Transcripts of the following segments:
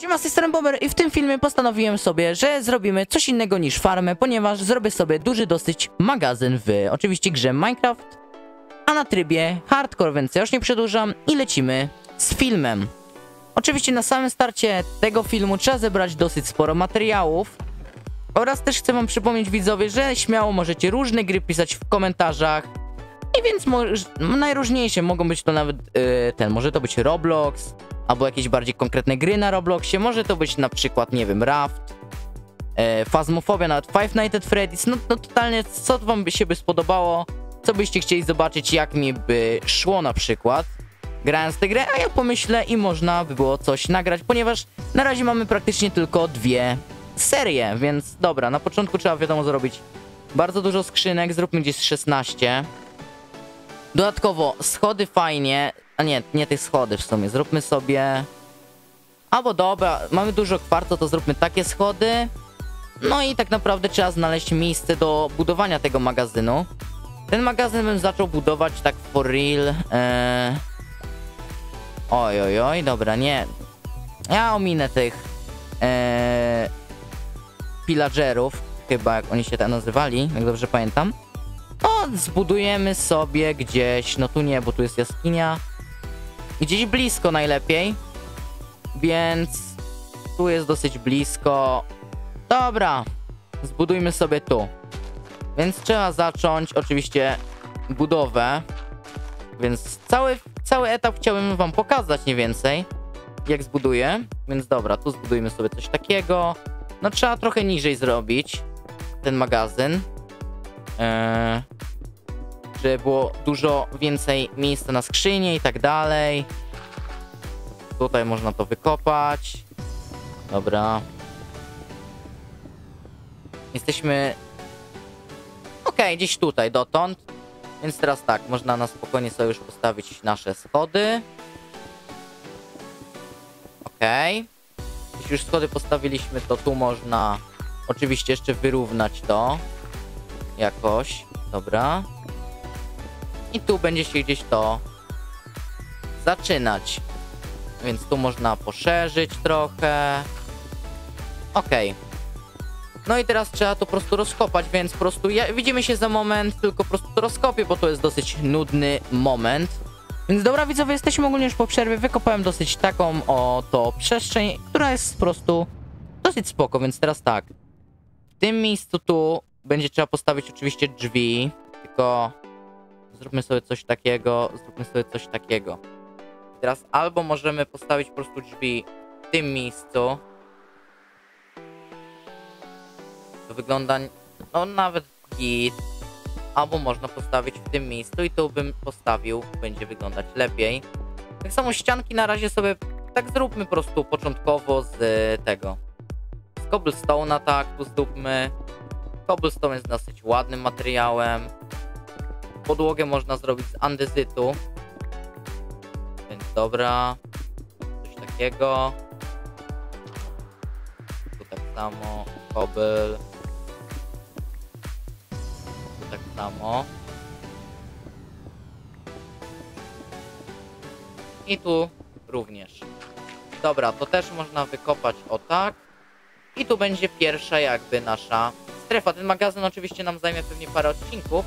Siema, z tej strony Bober i w tym filmie postanowiłem sobie, że zrobimy coś innego niż farmę, ponieważ zrobię sobie duży dosyć magazyn w oczywiście grze Minecraft, a na trybie hardcore, więc ja już nie przedłużam i lecimy z filmem. Oczywiście na samym starcie tego filmu trzeba zebrać dosyć sporo materiałów. Oraz też chcę wam przypomnieć widzowie, że śmiało możecie różne gry pisać w komentarzach. I więc najróżniejsze mogą być to nawet yy, ten, może to być Roblox, albo jakieś bardziej konkretne gry na Robloxie. Może to być na przykład, nie wiem, Raft, e, Phasmophobia, nawet Five Nights at Freddy's. No, no totalnie, co wam by się by spodobało, co byście chcieli zobaczyć, jak mi by szło na przykład, grając tę grę, a ja pomyślę i można by było coś nagrać, ponieważ na razie mamy praktycznie tylko dwie serie, więc dobra, na początku trzeba wiadomo zrobić bardzo dużo skrzynek, zróbmy gdzieś 16. Dodatkowo schody fajnie, a nie, nie te schody w sumie, zróbmy sobie... Albo dobra, mamy dużo kwarto, to zróbmy takie schody. No i tak naprawdę trzeba znaleźć miejsce do budowania tego magazynu. Ten magazyn bym zaczął budować tak for real. Ee... Oj, oj, oj, dobra, nie. Ja ominę tych ee... pillagerów, chyba jak oni się tak nazywali, jak dobrze pamiętam. No, zbudujemy sobie gdzieś, no tu nie, bo tu jest jaskinia. Gdzieś blisko najlepiej. Więc tu jest dosyć blisko. Dobra, zbudujmy sobie tu. Więc trzeba zacząć oczywiście budowę. Więc cały, cały etap chciałbym wam pokazać mniej więcej, jak zbuduję. Więc dobra, tu zbudujmy sobie coś takiego. No trzeba trochę niżej zrobić ten magazyn. Eee, żeby było dużo więcej miejsca na skrzynie i tak dalej. Tutaj można to wykopać. Dobra. Jesteśmy... Okej, gdzieś tutaj, dotąd. Więc teraz tak, można na spokojnie sobie już postawić nasze schody. Okej. Jeśli już schody postawiliśmy, to tu można oczywiście jeszcze wyrównać to. Jakoś. Dobra. I tu będzie się gdzieś to zaczynać. Więc tu można poszerzyć trochę. Okej. No i teraz trzeba to po prostu rozkopać, więc po prostu ja, widzimy się za moment, tylko po prostu to rozkopię, bo to jest dosyć nudny moment. Więc dobra widzowie, jesteśmy ogólnie już po przerwie, wykopałem dosyć taką oto przestrzeń, która jest po prostu dosyć spoko, więc teraz tak. W tym miejscu tu będzie trzeba postawić oczywiście drzwi, tylko zróbmy sobie coś takiego, zróbmy sobie coś takiego. Teraz albo możemy postawić po prostu drzwi w tym miejscu. To wygląda, no nawet git. Albo można postawić w tym miejscu i to bym postawił, będzie wyglądać lepiej. Tak samo ścianki na razie sobie tak zróbmy po prostu początkowo z tego. Z cobblestone'a tak, tu zróbmy. Cobblestone jest dosyć ładnym materiałem. Podłogę można zrobić z andezytu. Więc dobra. Coś takiego. Tu tak samo. Kobel. Tu tak samo. I tu również. Dobra, to też można wykopać o tak. I tu będzie pierwsza jakby nasza strefa. Ten magazyn oczywiście nam zajmie pewnie parę odcinków.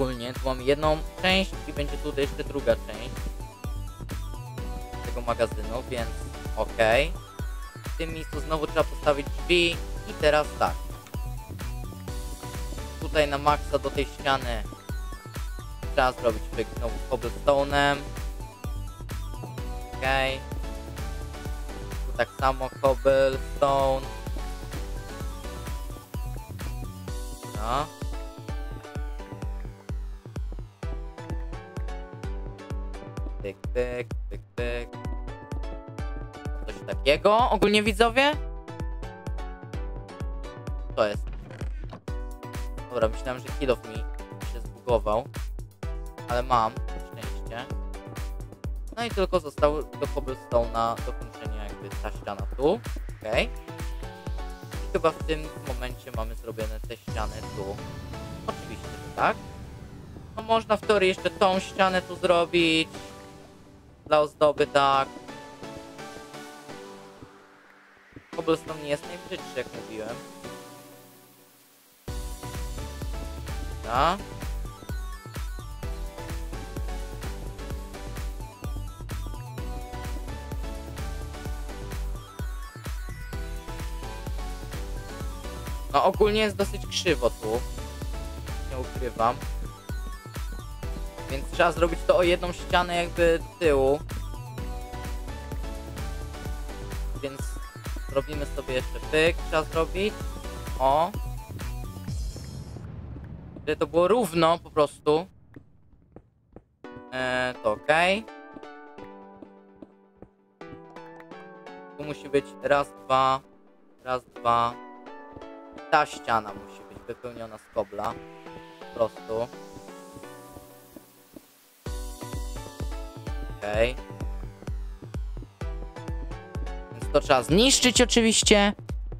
Ogólnie tu mamy jedną część i będzie tutaj jeszcze druga część tego magazynu, więc okej. W tym miejscu znowu trzeba postawić drzwi i teraz tak. Tutaj na maksa do tej ściany trzeba zrobić pyk znowu cobblestone'em. Okej. Tu tak samo cobblestone. No. Pyk, pyk, pyk. Coś takiego. Ogólnie widzowie? To jest. Dobra, myślałem, że kill mi się zbugował. Ale mam, szczęście. No i tylko został do cobblestone'a dokończenia jakby ta ściana tu. Okej. I chyba w tym momencie mamy zrobione te ściany tu. Oczywiście, tak. No można w teorii jeszcze tą ścianę tu zrobić. Dla ozdoby, tak. cobblestone nie jest najbrzydszy, jak mówiłem. Dobra. No ogólnie jest dosyć krzywo tu. Nie ukrywam. Więc trzeba zrobić to o jedną ścianę jakby tyłu. Więc zrobimy sobie jeszcze pyk, trzeba zrobić. O. Żeby to było równo po prostu. Eee, to ok. Tu musi być raz, dwa, raz, dwa. Ta ściana musi być wypełniona z kobla. Po prostu. Okej. Więc to trzeba zniszczyć oczywiście.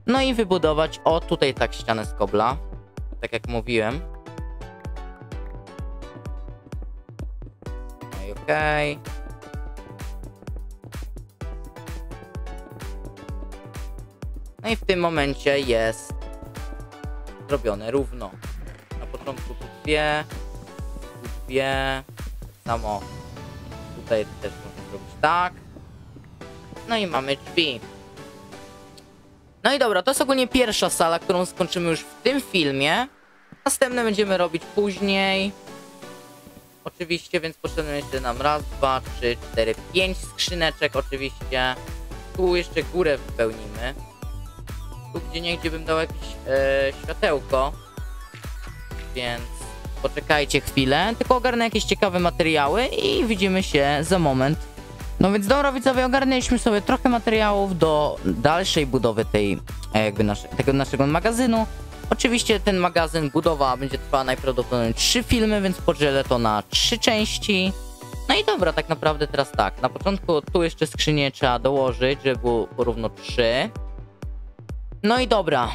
No i wybudować, o tutaj tak ścianę z kobla. Tak jak mówiłem. Okej. No i w tym momencie jest zrobione równo. Na początku tu dwie, tu dwie, samo tutaj też można zrobić tak. No i mamy drzwi. No i dobra, to jest ogólnie pierwsza sala, którą skończymy już w tym filmie. Następne będziemy robić później. Oczywiście, więc potrzebne jeszcze nam raz, dwa, trzy, cztery, pięć skrzyneczek oczywiście. Tu jeszcze górę wypełnimy. Tu gdzie niegdzie bym dał jakieś e, światełko. Więc poczekajcie chwilę, tylko ogarnę jakieś ciekawe materiały i widzimy się za moment. No więc dobra widzowie, ogarnęliśmy sobie trochę materiałów do dalszej budowy tej, e, jakby nasze, tego naszego magazynu. Oczywiście ten magazyn, budowa będzie trwała najprawdopodobniej trzy filmy, więc podzielę to na trzy części. No i dobra, tak naprawdę teraz tak. Na początku tu jeszcze skrzynię trzeba dołożyć, żeby było porówno trzy. No i dobra.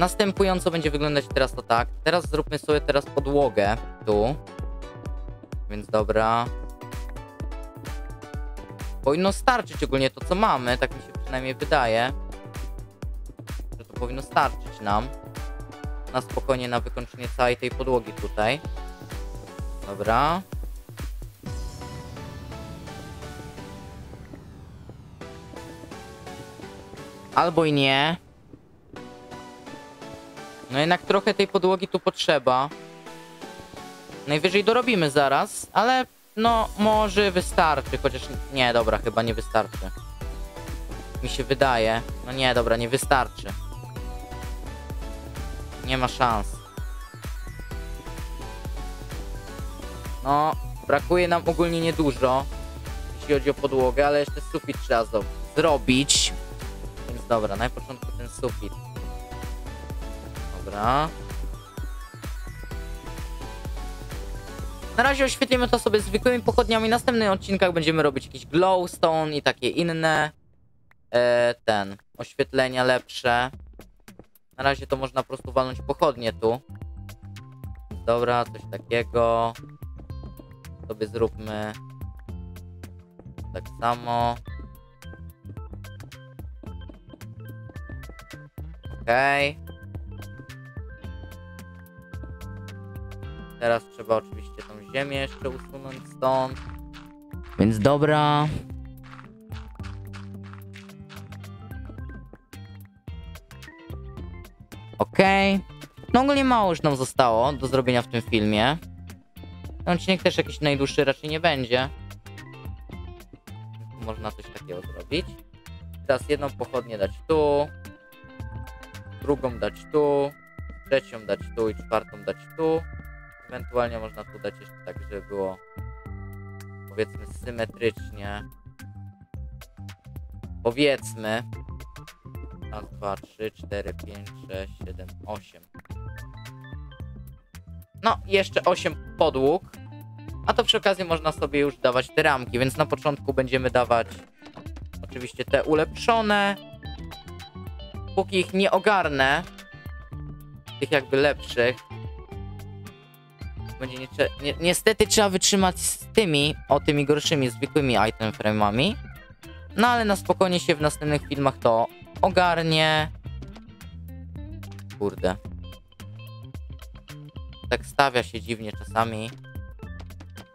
Następująco będzie wyglądać teraz to tak. Teraz zróbmy sobie teraz podłogę tu. Więc dobra. Powinno starczyć ogólnie to, co mamy. Tak mi się przynajmniej wydaje. Że to powinno starczyć nam. Na spokojnie, na wykończenie całej tej podłogi tutaj. Dobra. Albo i nie. No jednak trochę tej podłogi tu potrzeba. Najwyżej dorobimy zaraz, ale no może wystarczy, chociaż nie, dobra, chyba nie wystarczy. Mi się wydaje. No nie, dobra, nie wystarczy. Nie ma szans. No, brakuje nam ogólnie niedużo, jeśli chodzi o podłogę, ale jeszcze sufit trzeba zrobić. Więc dobra, na początku ten sufit. Dobra. Na razie oświetlimy to sobie zwykłymi pochodniami. W następnych odcinkach będziemy robić jakiś glowstone i takie inne e, ten oświetlenia lepsze. Na razie to można po prostu walnąć pochodnie tu. Dobra, coś takiego. Sobie zróbmy tak samo. Okej. Teraz trzeba oczywiście tą ziemię jeszcze usunąć stąd. Więc dobra. Okej. No ogólnie mało już nam zostało do zrobienia w tym filmie. Ten odcinek też jakiś najdłuższy raczej nie będzie. Można coś takiego zrobić. Teraz jedną pochodnię dać tu. Drugą dać tu. Trzecią dać tu i czwartą dać tu. Ewentualnie można tu dać jeszcze tak, żeby było powiedzmy symetrycznie. Powiedzmy. Raz, dwa, trzy, cztery, pięć, sześć, siedem, osiem. No, jeszcze osiem podłóg. A to przy okazji można sobie już dawać te ramki, więc na początku będziemy dawać oczywiście te ulepszone. Póki ich nie ogarnę, tych jakby lepszych, będzie nie, nie, niestety trzeba wytrzymać z tymi, o tymi gorszymi, zwykłymi item frame'ami. No ale na spokojnie się w następnych filmach to ogarnie. Kurde. Tak stawia się dziwnie czasami.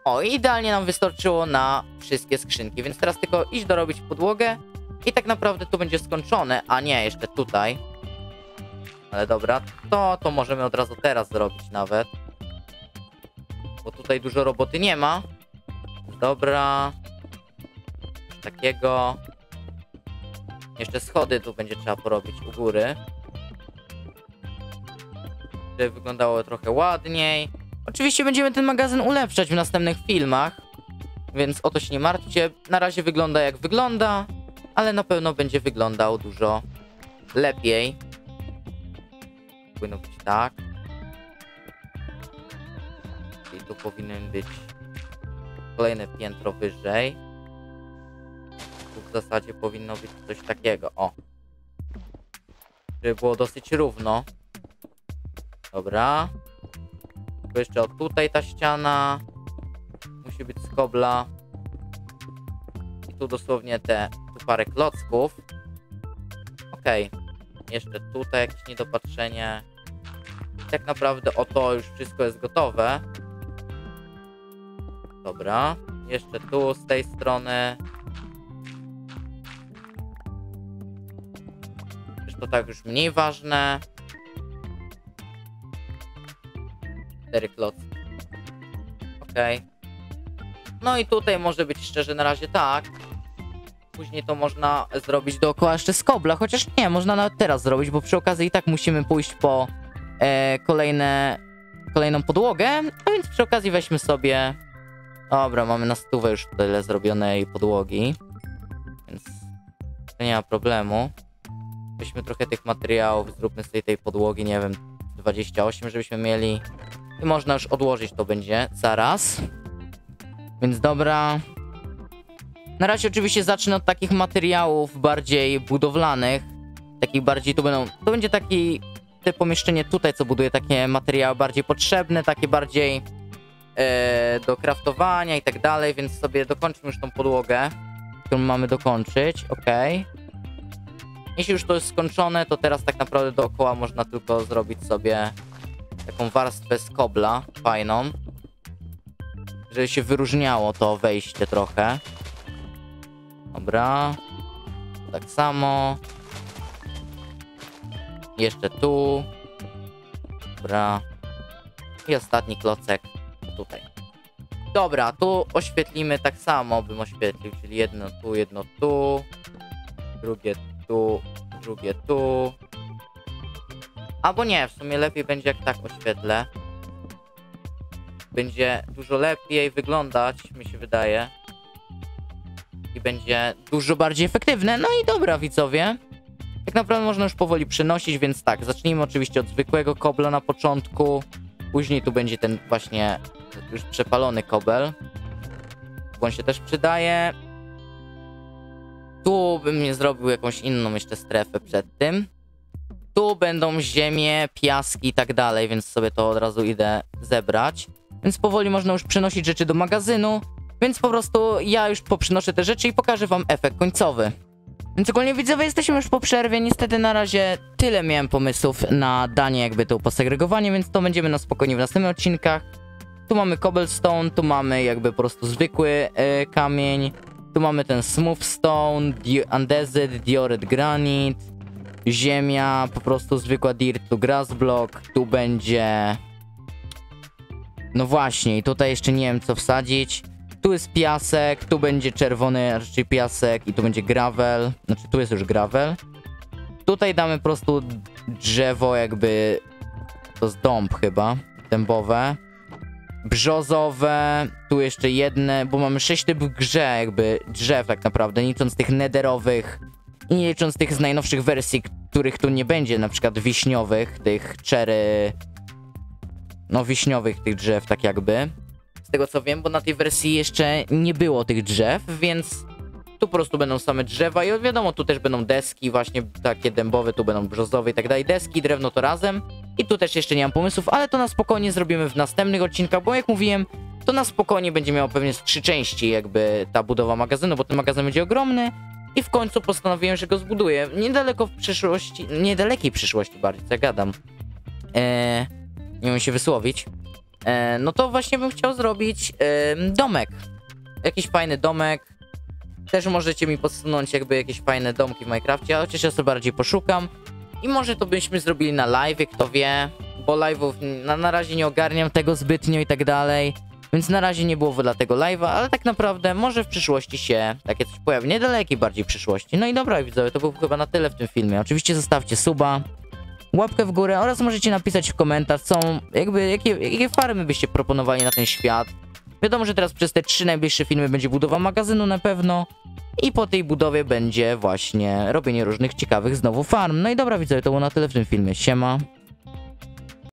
O, idealnie nam wystarczyło na wszystkie skrzynki, więc teraz tylko iść dorobić podłogę i tak naprawdę to będzie skończone, a nie, jeszcze tutaj. Ale dobra, to, to możemy od razu teraz zrobić nawet. Bo tutaj dużo roboty nie ma. Dobra. Takiego. Jeszcze schody tu będzie trzeba porobić u góry. Żeby wyglądało trochę ładniej. Oczywiście będziemy ten magazyn ulepszać w następnych filmach. Więc o to się nie martwcie. Na razie wygląda jak wygląda. Ale na pewno będzie wyglądał dużo lepiej. Być tak. Powinien być kolejne piętro wyżej. Tu w zasadzie powinno być coś takiego. O. Żeby było dosyć równo. Dobra. Tylko jeszcze od tutaj ta ściana. Musi być z kobla. I tu dosłownie te, tu parę klocków. Okej. Jeszcze tutaj jakieś niedopatrzenie. Tak naprawdę o to już wszystko jest gotowe. Dobra. Jeszcze tu z tej strony. Już to tak już mniej ważne. Cztery klocki. Okej. No i tutaj może być szczerze na razie tak. Później to można zrobić dookoła jeszcze z kobla, chociaż nie, można nawet teraz zrobić, bo przy okazji i tak musimy pójść po e, kolejne, kolejną podłogę, a więc przy okazji weźmy sobie... Dobra, mamy na stówę już tyle zrobionej podłogi, więc to nie ma problemu. Weźmy trochę tych materiałów, zróbmy sobie tej podłogi, nie wiem, 28, żebyśmy mieli. I można już odłożyć to będzie zaraz. Więc dobra. Na razie oczywiście zacznę od takich materiałów bardziej budowlanych. Takich bardziej, to będą, to będzie taki, te pomieszczenie tutaj, co buduje takie materiały bardziej potrzebne, takie bardziej do kraftowania i tak dalej, więc sobie dokończmy już tą podłogę, którą mamy dokończyć, ok. Jeśli już to jest skończone, to teraz tak naprawdę dookoła można tylko zrobić sobie taką warstwę z kobla, fajną, żeby się wyróżniało to wejście trochę. Dobra. Tak samo. Jeszcze tu. Dobra. I ostatni klocek tutaj. Dobra, tu oświetlimy tak samo, bym oświetlił, czyli jedno tu, jedno tu, drugie tu, drugie tu. Albo nie, w sumie lepiej będzie jak tak oświetlę. Będzie dużo lepiej wyglądać, mi się wydaje i będzie dużo bardziej efektywne. No i dobra, widzowie. Tak naprawdę można już powoli przenosić, więc tak, zacznijmy oczywiście od zwykłego kobla na początku. Później tu będzie ten właśnie już przepalony kobel. On się też przydaje. Tu bym nie zrobił jakąś inną jeszcze strefę przed tym. Tu będą ziemie, piaski i tak dalej, więc sobie to od razu idę zebrać. Więc powoli można już przenosić rzeczy do magazynu. Więc po prostu ja już poprzynoszę te rzeczy i pokażę wam efekt końcowy. Więc ogólnie widzowie, jesteśmy już po przerwie. Niestety na razie tyle miałem pomysłów na danie jakby to posegregowanie, więc to będziemy na spokojnie w następnych odcinkach. Tu mamy cobblestone, tu mamy jakby po prostu zwykły e, kamień. Tu mamy ten smooth stone, di andesite, diorit granite, ziemia, po prostu zwykła dirt, tu grass block, tu będzie... No właśnie, i tutaj jeszcze nie wiem co wsadzić. Tu jest piasek, tu będzie czerwony, raczej piasek i tu będzie gravel. Znaczy tu jest już gravel. Tutaj damy po prostu drzewo jakby... To jest dąb chyba, dębowe. Brzozowe, tu jeszcze jedne, bo mamy sześć typów grze jakby drzew tak naprawdę, nie licząc tych nederowych i nie licząc tych z najnowszych wersji, których tu nie będzie, na przykład wiśniowych, tych cherry... No wiśniowych tych drzew tak jakby. Z tego co wiem, bo na tej wersji jeszcze nie było tych drzew, więc tu po prostu będą same drzewa i wiadomo, tu też będą deski właśnie takie dębowe, tu będą brzozowe i tak dalej, deski, drewno to razem i tu też jeszcze nie mam pomysłów, ale to na spokojnie zrobimy w następnych odcinkach, bo jak mówiłem, to na spokojnie będzie miało pewnie z trzy części jakby ta budowa magazynu, bo ten magazyn będzie ogromny, i w końcu postanowiłem, że go zbuduję. Niedaleko w przyszłości, niedalekiej przyszłości bardziej, co ja gadam. Eee, nie umiem się wysłowić. Eee, no to właśnie bym chciał zrobić em, domek. Jakiś fajny domek. Też możecie mi podsunąć jakby jakieś fajne domki w Minecrafcie, chociaż ja sobie bardziej poszukam. I może to byśmy zrobili na live, kto wie, bo live'ów na, na razie nie ogarniam tego zbytnio i tak dalej. Więc na razie nie było dla tego live'a, ale tak naprawdę może w przyszłości się takie coś pojawi, niedalekiej bardziej przyszłości. No i dobra widzowie, to było chyba na tyle w tym filmie. Oczywiście zostawcie suba, łapkę w górę oraz możecie napisać w komentarz, co, jakby, jakie, jakie farmy byście proponowali na ten świat. Wiadomo, że teraz przez te trzy najbliższe filmy będzie budowa magazynu na pewno. I po tej budowie będzie właśnie robienie różnych ciekawych znowu farm. No i dobra widzowie, to było na tyle w tym filmie. Siema.